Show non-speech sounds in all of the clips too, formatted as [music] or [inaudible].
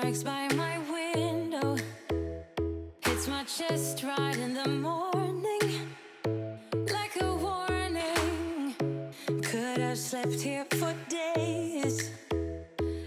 strikes by my window. Hits my chest right in the morning. Like a warning. Could have slept here for days.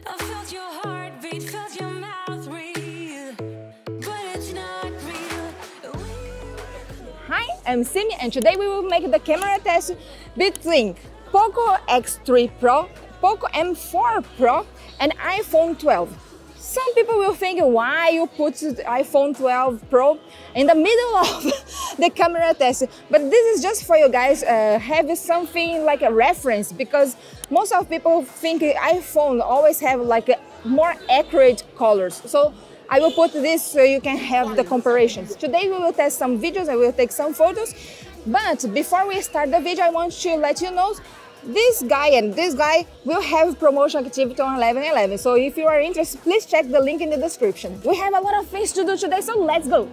I felt your heartbeat, felt your mouth breathe. But it's not real. We Hi, I'm Cymye and today we will make the camera test between Poco X3 Pro, Poco M4 Pro and iPhone 12. Some people will think why you put iPhone 12 Pro in the middle of [laughs] the camera test, but this is just for you guys uh, have something like a reference because most of people think iPhone always have like more accurate colors. So I will put this so you can have the comparisons. Today we will test some videos, I will take some photos, but before we start the video, I want to let you know this guy and this guy will have promotion activity on 11.11. So if you are interested, please check the link in the description. We have a lot of things to do today, so let's go.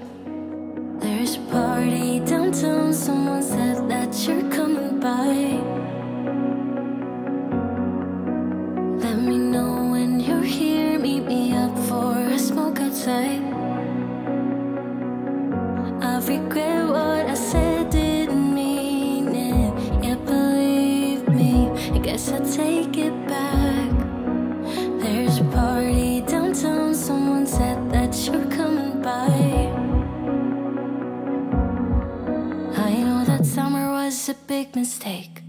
There's a party downtown. Someone said that you're coming by. Big mistake.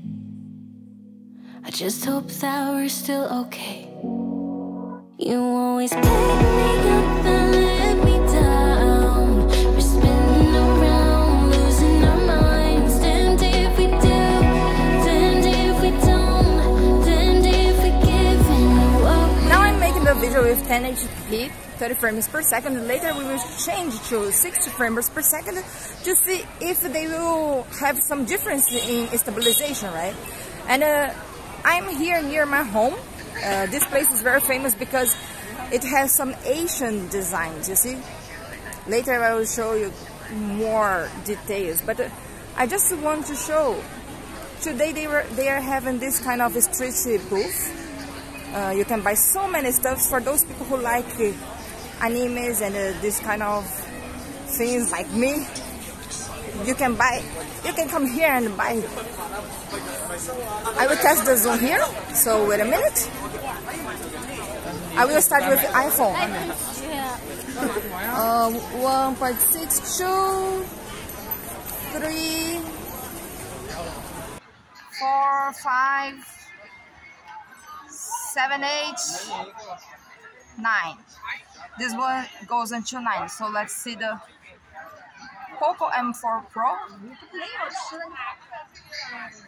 I just hope that we're still okay. You always pick me up and 1080p, 30 frames per second. Later we will change to 60 frames per second to see if they will have some difference in stabilization, right? And uh, I'm here near my home. Uh, this place is very famous because it has some Asian designs, you see? Later I will show you more details, but uh, I just want to show. Today they, were, they are having this kind of street booth uh, you can buy so many stuffs for those people who like animes and uh, this kind of things like me. You can buy, you can come here and buy. I will test the zoom here. So wait a minute. I will start with the iPhone. Uh, 1.62, 3, 4, 5, seven, eight, nine. This one goes until nine. So let's see the Poco M4 Pro.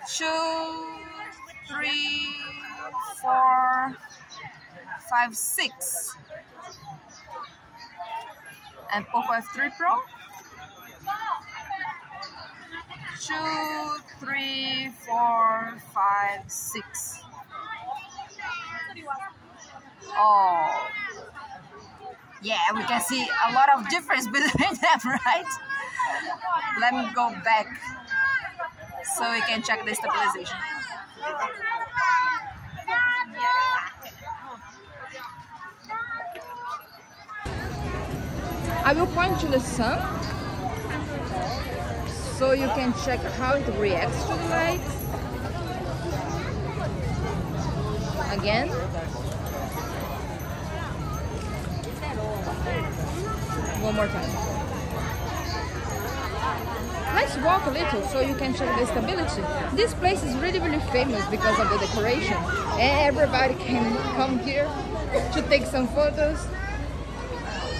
Two, three, four, five, six. And Poco F3 Pro. Two, three, four, five, six. Oh, yeah, we can see a lot of difference [laughs] between them, right? Let me go back so we can check the stabilization. I will point to the sun so you can check how it reacts to the light. Again. One more time. Let's walk a little so you can check the stability. This place is really really famous because of the decoration. Everybody can come here to take some photos.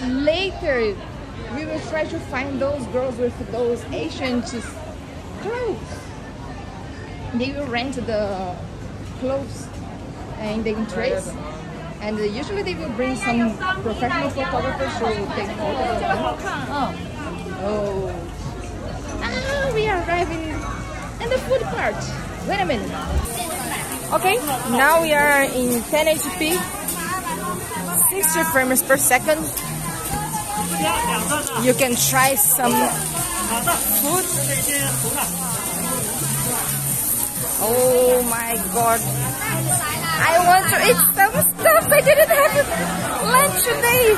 Later we will try to find those girls with those just clothes. They will rent the clothes in the entrance and uh, usually they will bring some professional photographers to take photos of them. Oh. Oh. Ah, we are arriving in the food part. Wait a minute. Okay, now we are in 1080p, 60 frames per second. You can try some food. Oh my god. I want to eat some stuff. I didn't have lunch today.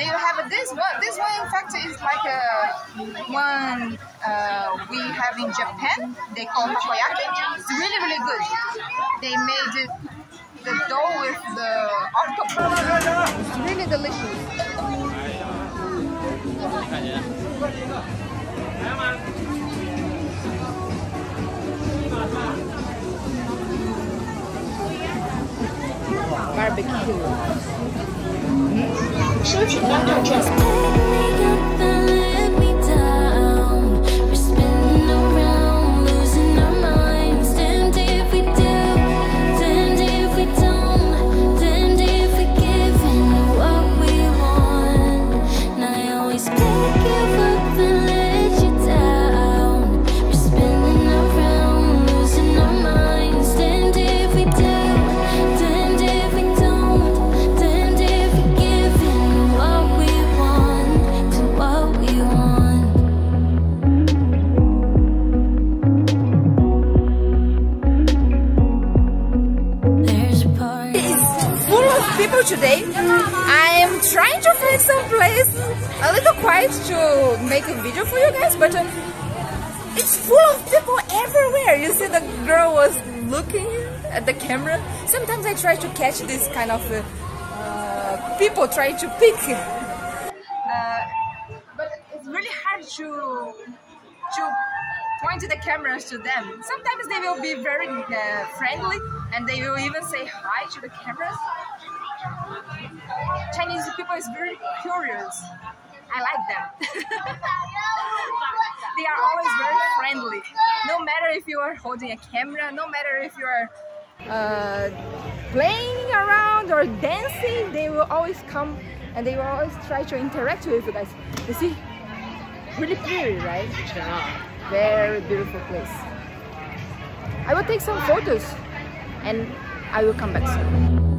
You have this one? This one, in fact, is like a one uh, we have in Japan. They call takoyaki. It's really, really good. They made it, the dough with the octopus. It's really delicious. barbecue. Mm -hmm. People today. I am trying to find some place a little quiet to make a video for you guys, but uh, it's full of people everywhere. You see, the girl was looking at the camera. Sometimes I try to catch this kind of uh, uh, people trying to pick. [laughs] Uh, but it's really hard to to point the cameras to them. Sometimes they will be very uh, friendly and they will even say hi to the cameras. Chinese people is very curious. I like them. [laughs] they are always very friendly. No matter if you are holding a camera, no matter if you are uh, playing around or dancing, they will always come and they will always try to interact with you guys. You see, really pretty, right? Very beautiful place. I will take some photos and I will come back soon.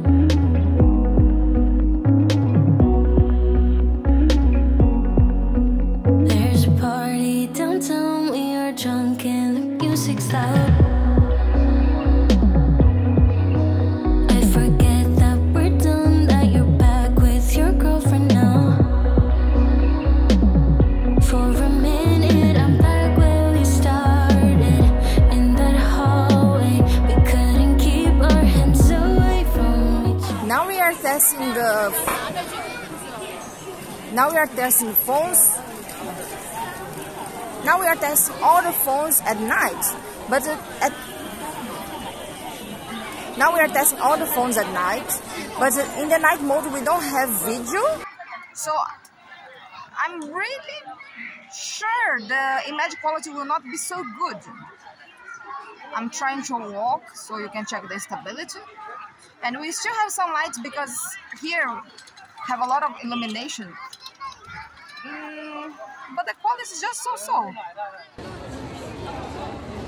Now we are testing the. Now we are testing phones. Now we are testing all the phones at night, but at now we are testing all the phones at night, but in the night mode we don't have video. So I'm really sure the image quality will not be so good. I'm trying to walk so you can check the stability. And we still have some lights because here have a lot of illumination. Mm, but the quality is just so-so.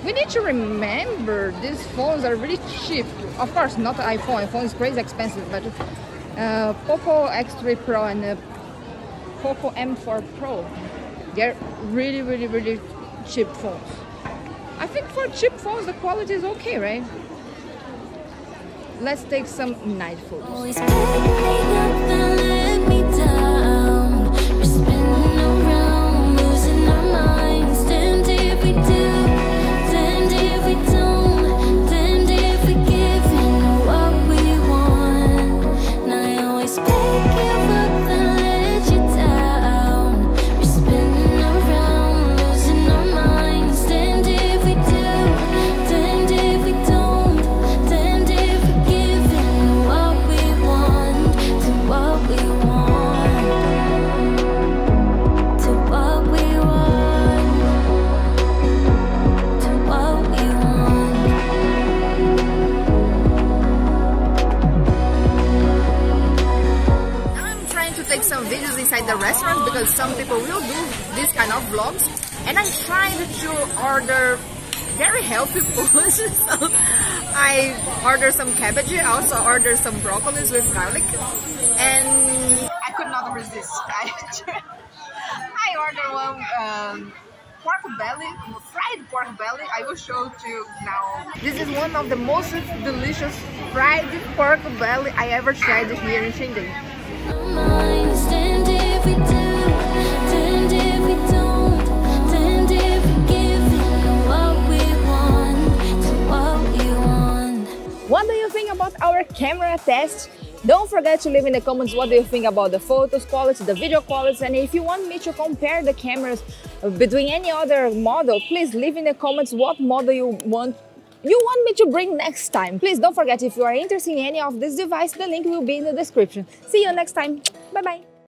We need to remember these phones are really cheap. Of course, not iPhone. iPhone is crazy expensive, but uh, Poco X3 Pro and uh, Poco M4 Pro, they're really, really, really cheap phones. I think for cheap phones, the quality is okay, right? Let's take some night photos. Take some videos inside the restaurant because some people will do this kind of vlogs and I'm trying to order very healthy food [laughs] so I order some cabbage I also order some broccolis with garlic and I could not resist I, [laughs] I I ordered one um, pork belly, fried pork belly. I will show to you now. This is one of the most delicious fried pork belly I ever tried here in Shinding. What do you think about our camera test? Don't forget to leave in the comments what do you think about the photos quality, the video quality, and if you want me to compare the cameras between any other model, please leave in the comments what model you want you want me to bring next time. Please don't forget if you are interested in any of this device, the link will be in the description. See you next time. Bye bye.